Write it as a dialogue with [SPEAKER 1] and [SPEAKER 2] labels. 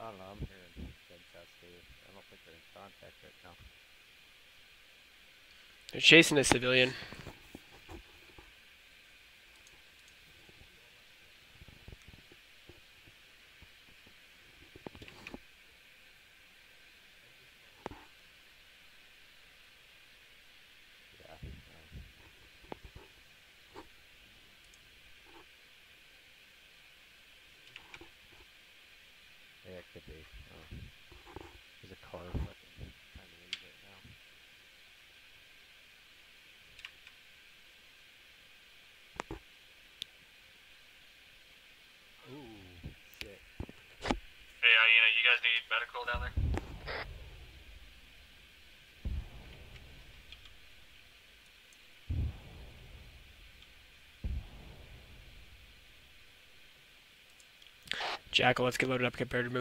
[SPEAKER 1] I don't know, I'm hearing gunshots. I don't think they're in contact right now.
[SPEAKER 2] They're chasing a civilian.
[SPEAKER 1] It could be. Uh, there's a car fucking trying to leave right now. Ooh, shit.
[SPEAKER 3] Hey, Iena, you guys need medical down there?
[SPEAKER 2] Jackal, let's get loaded up compared to move.